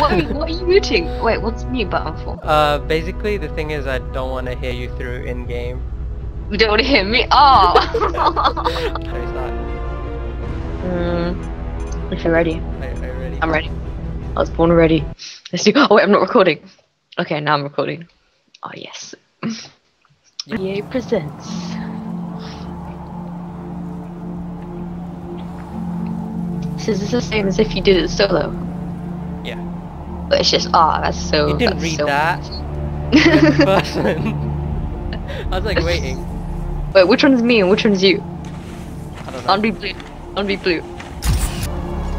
what, are you, what are you muting? Wait, what's the mute button for? Uh, basically the thing is I don't want to hear you through in game. You don't want to hear me? Oh! Should we start? mm, if you're ready. Are, are you ready? I'm ready. I was born ready. Let's do. Oh wait, I'm not recording. Okay, now I'm recording. Oh yes. EA presents. So is this the same as if you did it solo? Yeah. But it's just ah, that's so. You didn't read so- that. Person. I was like waiting. Wait, which one's me and which one's you? I don't know. On be blue. On be blue.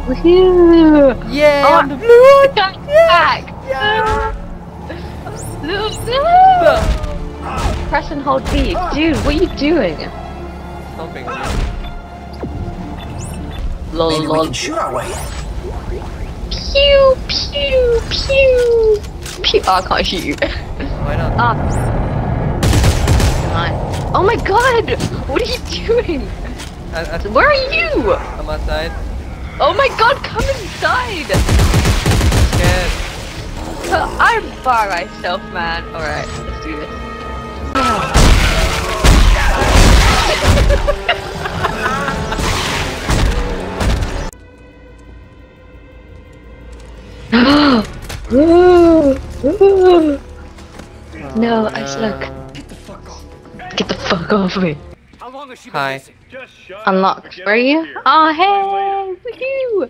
Woohoo! yeah, Oh, I'm the blue one. Got back! Yeah. Press and hold B. Dude, what are you doing? Something. Lol Maybe we lol. can shoot our way in. Pew pew pew pew. Oh, I can't shoot you. Why not? Ah. Nice. Oh my god! What are you doing? I, I, Where are you? I'm outside. Oh my god, come inside! Scared. I'm by myself, man. Alright, let's do this. no, I suck. Get the fuck off me. How long has she Hi. Unlocked. Where are you? Oh, hey! Woohoo!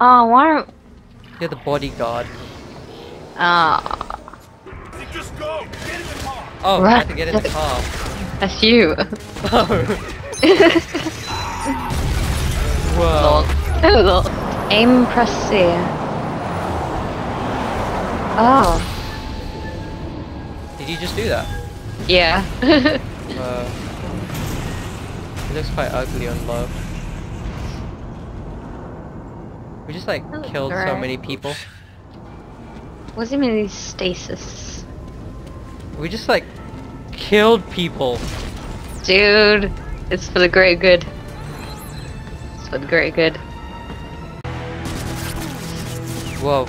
Oh, why don't. You're the bodyguard. Ah, Just go. Get in the car. Oh, I Right. had to get in the car. that's you. Oh. Whoa. Lol. Aim, press C. Oh, Did you just do that? yeah. Uh, it looks quite ugly on low. We just like That killed so many people. Mean these stasis? We just like killed people. Dude, it's for the great good. It's for the great good. Whoa.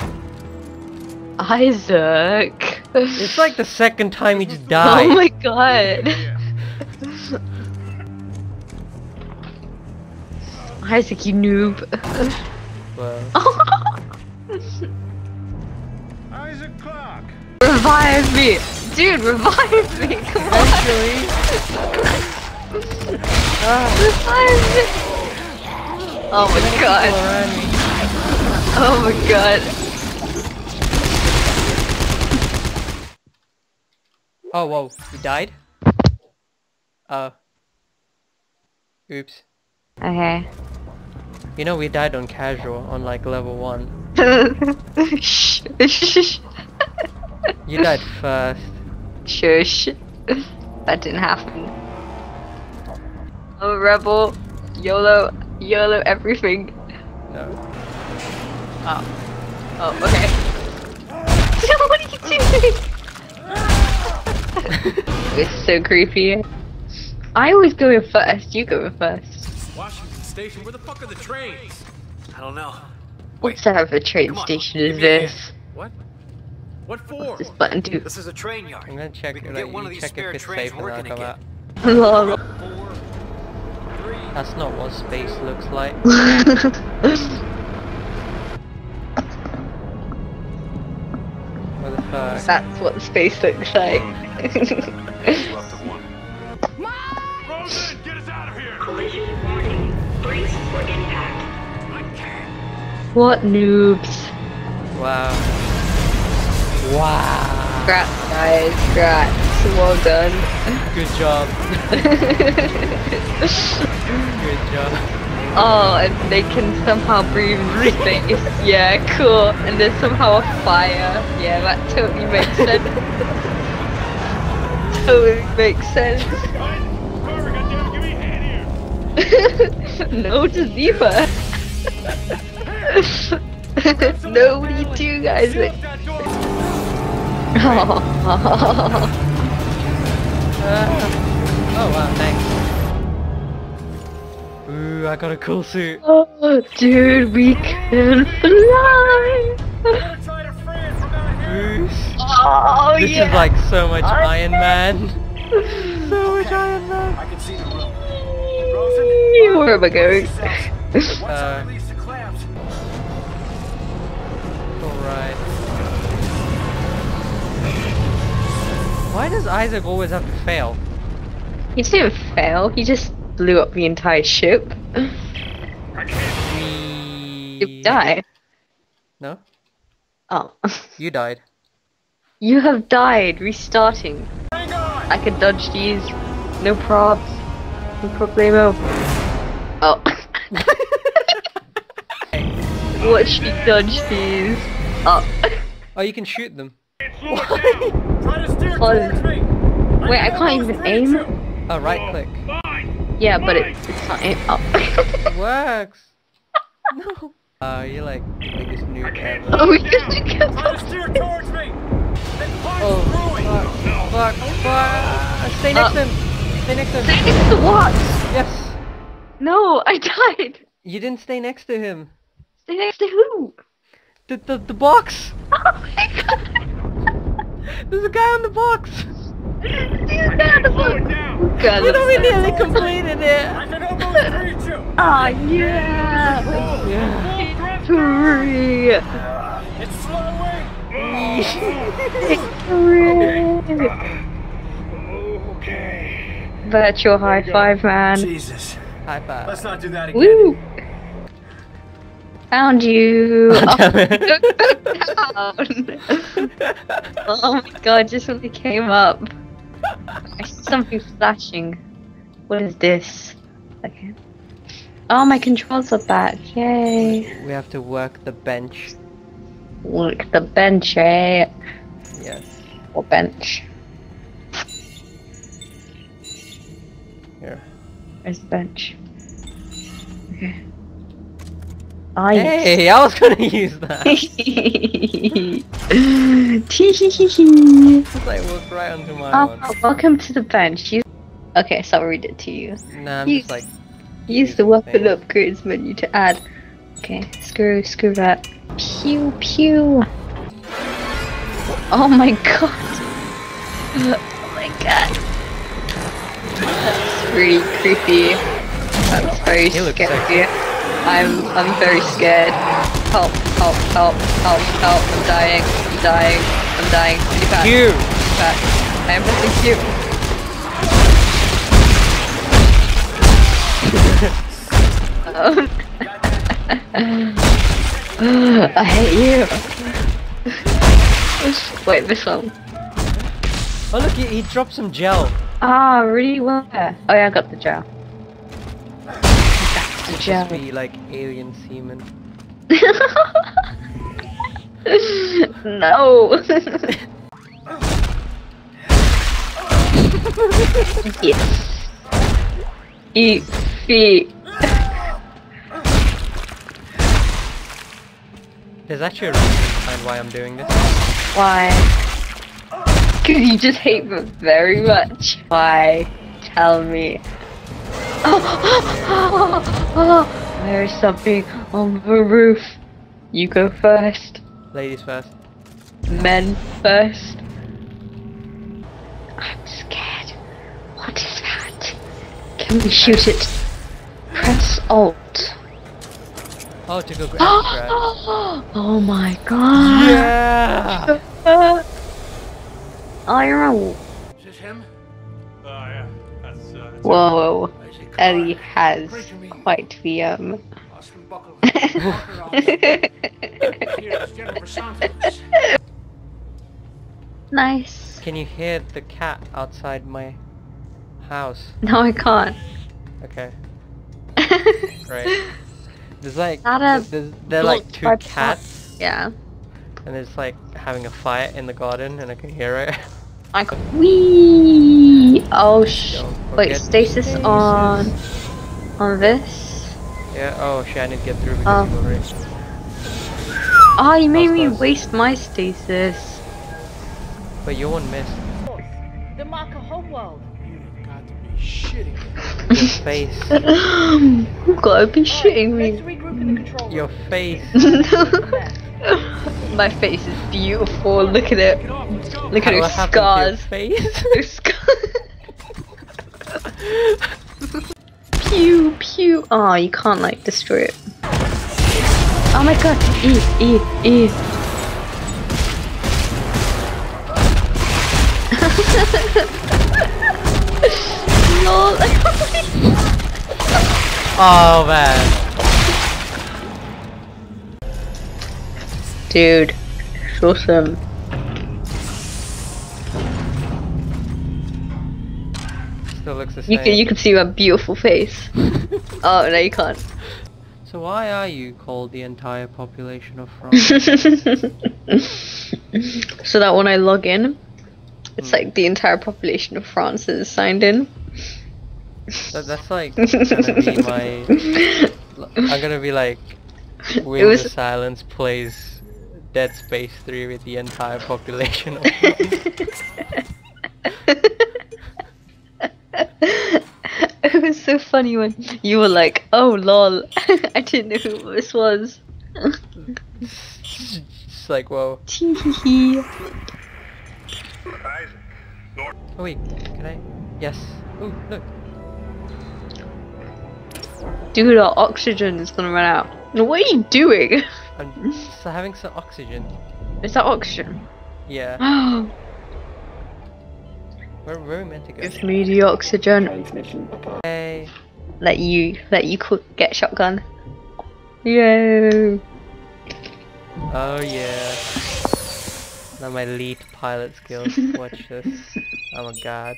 Isaac. It's like the second time he just died. Oh my god. Isaac, you noob. Whoa. Isaac Clarke. revive me! Dude, revive me! Come on! Actually, Revive ah. oh me! Oh my god. Oh my god. Oh, whoa. You died? Uh. Oops. Okay. You know we died on casual on like level 1. Shh. Shh. You died first. Shush. That didn't happen. I'm a rebel. YOLO. YOLO everything. No. Oh. Oh, okay. what are you doing? it's so creepy. I always go in first. You go in first. Washington Station. Where the fuck are the trains? I don't know. What type of a train on, station is this? What? What for? What's this button do? This is a train yard. I'm gonna check, We can like, get one of these check spare if it's trains safe and I'll working come again. out. Lol. Four, three. That's not what space looks like. That's what space looks like. Rosen, get us out of here. Collision warning. Brace for impact. what noobs? Wow. Wow. Congrats, guys. Congrats. Well done. Good job. Good job. Oh, and they can somehow breathe in space. Yeah, cool. And there's somehow a fire. Yeah, that totally makes sense. totally makes sense. Carver, goddamn, a no to Ziva. no, what do you do, guys? Door. Oh wow, thanks. I got a cool suit. Oh, dude, we can fly. Oh, this yeah. is like so much oh, I Iron Man. so okay. much Iron Man. Where am I going? uh, Alright. Why does Isaac always have to fail? He didn't fail, he just blew up the entire ship. We You die. No, Oh. you died. You have died. Restarting. I can dodge these. No probs. No problemo. Oh. Watch me dodge these. Oh. Oh, you can shoot them. Slow try to steer Fun. towards me. Wait, I can't even aim. Oh, right click. Fine. Yeah, but it, it's not aim. Oh. It works. no. Uh, you're like the biggest noob ever. oh, we get to Try go. to steer towards me. Then punch Oh, through it. fuck, fuck, fuck. Stay next to him. Stay next to him. It's the what? Yes. No, I died. You didn't stay next to him. Stay next to who? The the, the box. Oh my god. There's a guy on the box. Dude, down the Slow it God, You know we I'm nearly completed it. I can almost reach you. Oh yeah. Yeah. Full It's slowing. Victory. Okay. Virtual high five, man. Jesus. High five. Let's not do that again. Woo. Found you. Oh, damn it. Oh my god, just when it came up. I see something flashing. What is this? Okay. Oh, my controls are back. Yay. We have to work the bench. Work the bench, eh? Yes. Or bench. Here. Where's the bench? Okay. I. Hey, I was gonna use that. Just like right onto my Oh, welcome to the bench. You... Okay, so I'll read it to you. Nah, just like Use the weapon Things. upgrades menu to add. Okay, screw, screw that. Pew, pew. Oh my god. Oh my god. That's really creepy. That's very scary. I'm I'm very scared. Help, help, help, help, help. I'm dying. I'm dying. I'm dying. Really fast. Q. Fast. I am pressing Q. Um, I hate you. Wait, this one. Oh look, he, he dropped some gel. Ah, really? Where? Oh yeah, I got the gel. The gel. Be like alien semen. no. yes. Eat feet. There's actually a reason behind why I'm doing this. Why? Because you just hate them very much. Why? Tell me. There's something on the roof. You go first. Ladies first. Men first. I'm scared. What is that? Can we shoot it? Press Alt. Oh, to go grab grab. oh my god. Yeah! Uh, Iron. Is this him? Oh yeah. That's uh. That's Whoa. I say, come Ellie on. has Break your knee. Quite the um. Austin Buckell. Walker off. Here's Jennifer Santos. nice. Can you hear the cat outside my house? No, I can't. Okay, great. There's like, Not a there's, they're like two by cats, yeah. and it's like having a fight in the garden, and I can hear it. I can. Wee. Oh sh. Wait, forget stasis stasis. on. On this. Yeah, oh shit, I need to get through Oh. because of the race. Oh, ah, you made me close. waste my stasis. But your one miss. The marker homeworld. You've got to be shitting. Your face. you gotta be shitting Let's me. regroup in the control. Your face. My face is beautiful. Look at it. Get off, let's go. Look at What her your scars. face? Her scars. Pew pew. Oh, you can't like destroy it. Oh my god. E e e. Lol. oh man. Dude, it's awesome. Looks the same. You can you can see my beautiful face. oh no, you can't. So why are you called the entire population of France? so that when I log in, it's Hmm. like the entire population of France is signed in. that, that's like gonna my. I'm gonna be like. Win was- the Silence plays Dead Space 3 with the entire population of France. it was so funny when you were like, "Oh lol," I didn't know who this was. It's like, whoa. Oh wait, can I? Yes. Oh, look. Dude, our oxygen is gonna run out. What are you doing? I'm having some oxygen. Is that oxygen? Yeah. Oh, Where, are we meant to go? give me the oxygen. Hey. Let you, let you get shotgun. Yay! Oh yeah. Now my lead pilot skills. Watch this. Oh my god.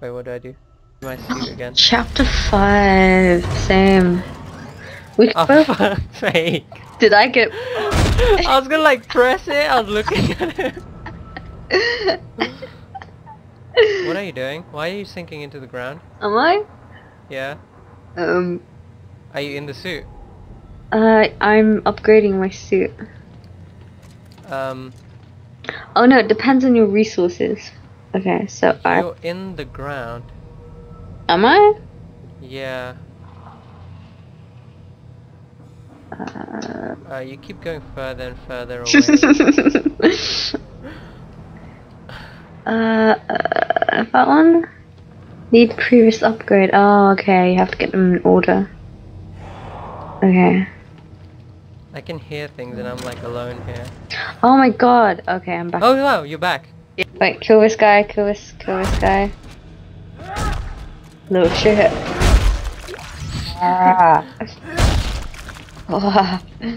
Wait, what do I do? My suit oh, again. Chapter five. Same. We Oh, both. sake. Did I get? I was gonna like press it, I was looking at it. What are you doing? Why are you sinking into the ground? Am I? Yeah? Um. Are you in the suit? Uh, I'm upgrading my suit. Um, Oh no, it depends on your resources. Okay, so I you're in the ground. am I? Yeah. Uh, Uh, you keep going further and further away. Uh, uh, that one? Need previous upgrade. Oh, okay, you have to get them in order. Okay. I can hear things and I'm like alone here. Oh my god. Okay, I'm back. Oh wow, you're back. Wait, kill this guy, kill this, kill this guy. Little shit. Ah. Ah.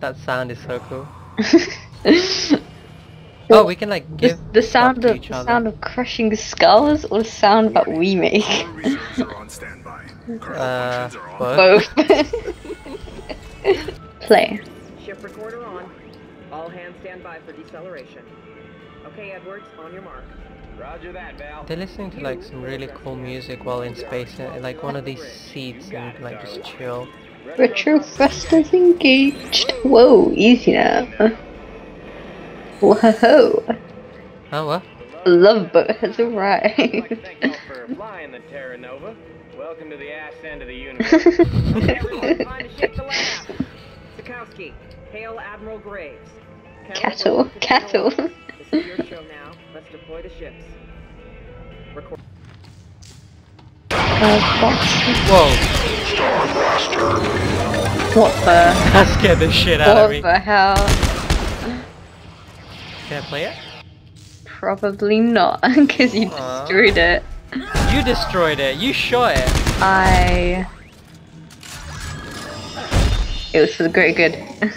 That sound is so cool. Oh, we can like the, give the stuff sound of the other. sound of crushing skulls or the sound that we make? on standby. Current Uh, functions are on. both. Both. Play. Ship recorder on. All hands stand by for deceleration. Okay, Edwards, on your mark. Roger that, Val. They're listening to like some really cool music while in space, like one of these seats and like just chill. Retro thrusters engaged. Whoa, easy now. Whoa. Oh what? Love boat has I'd like to arrived. thank y'all for flying the Terra Nova. Welcome to the ass end of the universe. Everyone, time to shake the lab. Sikowski, hail Admiral Graves. Cattle, welcome cattle. Terra Nova. This is your show now. Let's deploy the ships. Record. Uh, box. Whoa! What the? That scared the shit out of What the hell? Can I play it? Probably not, because you destroyed it. You destroyed it. You shot it. I. It was for the great good.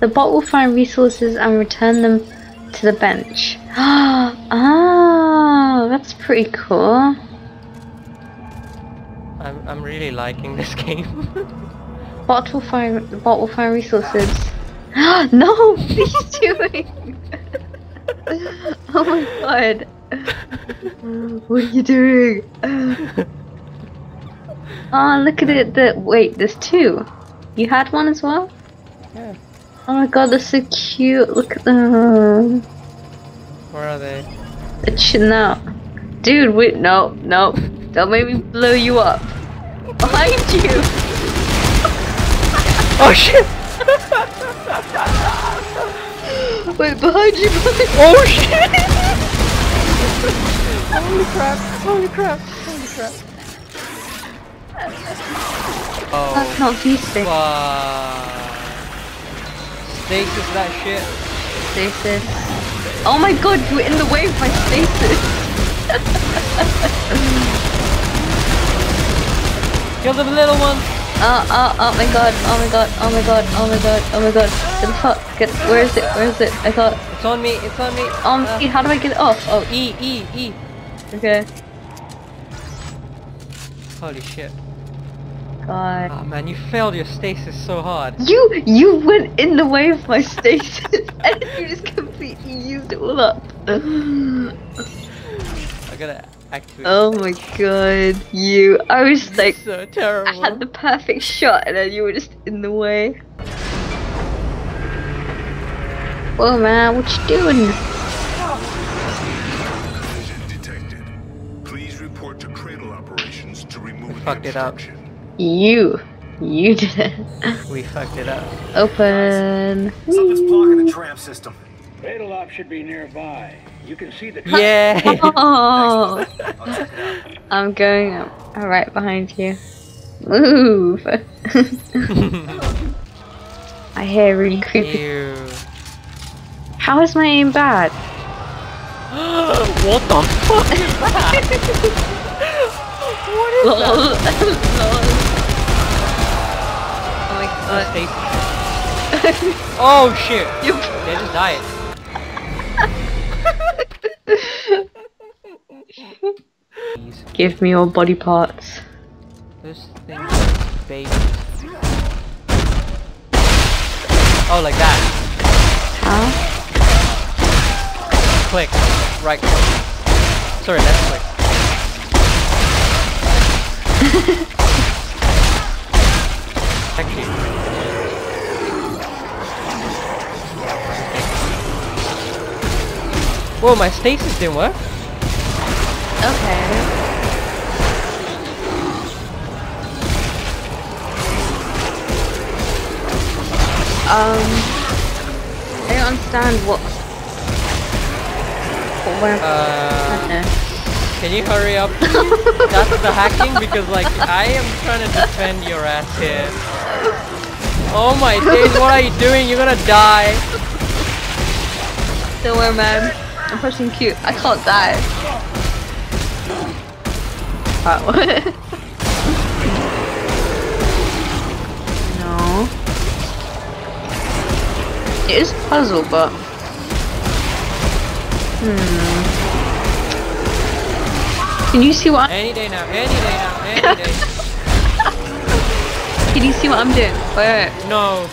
the bot will find resources and return them to the bench. ah, that's pretty cool. I'm I'm really liking this game. Bot will find the bot will find resources. no, oh what are you doing? oh my god. What are you doing? Oh, look at it. The wait, there's two. You had one as well. yeah. Oh my god, they're so cute. Look at them. Where are they? The chin out. Dude, wait, no, no. Don't make me blow you up. Behind you! Oh shit! Wait, behind you, behind you! Oh shit! Holy crap! Holy crap! Holy crap! Oh, can't see stick. Stasis that shit. Stasis. Oh my god, you were in the way of my stasis! Kill the little one! Oh, oh, oh my god, oh my god, oh my god, oh my god, oh my god. Get the fuck, get, where is it, where is it? I thought, It's on me, it's on me! um, Uh, how do I get it off? Oh, E, E, E! okay. Holy shit. God. Oh man, you failed your stasis so hard. You, you went in the way of my stasis and you just completely used it all up. I gotta activate. Oh my god, you. I was like, so terrible. I had the perfect shot and then you were just in the way. Whoa man, what you doing? Vision detected. Please report to cradle operations to remove the fucked it up. You. You did it. We fucked it up. Open. Something's blocking the tram system. Fatal op should be nearby. You can see the Yeah! Oh, I'll check it out. I'm going up. Right behind you. Move. I hear really creepy. Ew. How is my aim bad? what the fuck is that? what is that? Lol. Oh my god. Oh shit! You They just died. Give me your body parts. This thing baby. Oh, like that. How? Click. Right click. Sorry, left click. Actually. Whoa, my stasis didn't work. Okay. Um, I don't understand what. what where, Uh, can you hurry up? That's the hacking because like I am trying to defend your ass here. Oh my days, what are you doing? You're gonna die. Don't worry, man. I'm pushing Q. I can't die. Wow. It is a puzzle, but. Hmm. Can you see what? I'm, Any day now, any day now, any day. can you see what I'm doing? Wait, wait. No.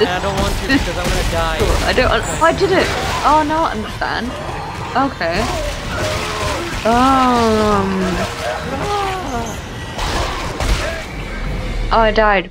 And I don't want to because I'm gonna die. I don't. Oh, I did it. Oh, now I understand. Okay. Um. Oh, I died.